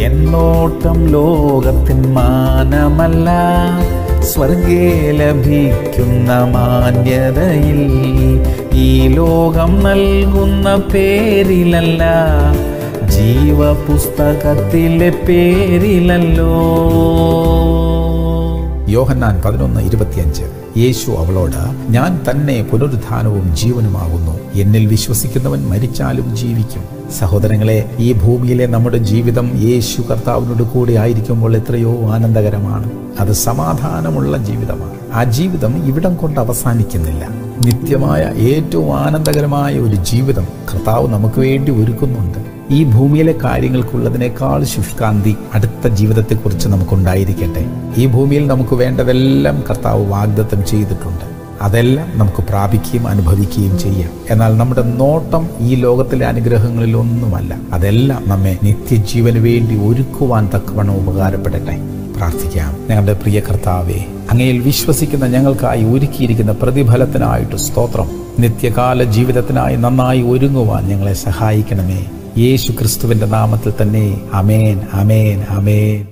എന്നോട്ടം ലോകത്തിൻ മാനമല്ല സ്വർഗേ ലഭിക്കുന്ന മാന്യതയിൽ ഈ ലോകം നൽകുന്ന പേരിലല്ല ജീവപുസ്തകത്തിലെ പേരിലല്ലോ. യോഹന്നാൻ പതിനൊന്ന് ഇരുപത്തിയഞ്ച്. യേശു അവളോട് ഞാൻ തന്നെ പുനരുദ്ധാനവും ജീവനുമാകുന്നു. എന്നിൽ വിശ്വസിക്കുന്നവൻ മരിച്ചാലും ജീവിക്കും. സഹോദരങ്ങളെ ഈ ഭൂമിയിലെ നമ്മുടെ ജീവിതം യേശു കർത്താവിനോട് കൂടി ആയിരിക്കുമ്പോൾ എത്രയോ ആനന്ദകരമാണ്. അത് സമാധാനമുള്ള ജീവിതമാണ്. ആ ജീവിതം ഇവിടം കൊണ്ട് അവസാനിക്കുന്നില്ല. നിത്യമായ ഏറ്റവും ആനന്ദകരമായ ഒരു ജീവിതം കർത്താവ് നമുക്ക് വേണ്ടി ഒരുക്കുന്നുണ്ട്. ഈ ഭൂമിയിലെ കാര്യങ്ങൾക്കുള്ളതിനേക്കാൾ ശുഷ്കാന്തി അടുത്ത ജീവിതത്തെക്കുറിച്ച് നമുക്കുണ്ടായിരിക്കട്ടെ. ഈ ഭൂമിയിൽ നമുക്ക് വേണ്ടതെല്ലാം കർത്താവ് വാഗ്ദത്തം ചെയ്തിട്ടുണ്ട്. അതെല്ലാം നമുക്ക് പ്രാപിക്കുകയും അനുഭവിക്കുകയും ചെയ്യാം. എന്നാൽ നമ്മുടെ നോട്ടം ഈ ലോകത്തിലെ അനുഗ്രഹങ്ങളിലൊന്നുമല്ല. അതെല്ലാം നമ്മെ നിത്യജീവന് വേണ്ടി ഒരുക്കുവാൻ തക്കവണ്ണം ഉപകാരപ്പെടട്ടെ. പ്രാർത്ഥിക്കാം. ഞങ്ങളുടെ പ്രിയ കർത്താവെ അങ്ങയിൽ വിശ്വസിക്കുന്ന ഞങ്ങൾക്കായി ഒരുക്കിയിരിക്കുന്ന പ്രതിഫലത്തിനായിട്ട് സ്തോത്രം. നിത്യകാല ജീവിതത്തിനായി നന്നായി ഒരുങ്ങുവാൻ ഞങ്ങളെ സഹായിക്കണമേ. യേശു ക്രിസ്തുവിന്റെ നാമത്തിൽ തന്നെ. അമേൻ അമേൻ അമേൻ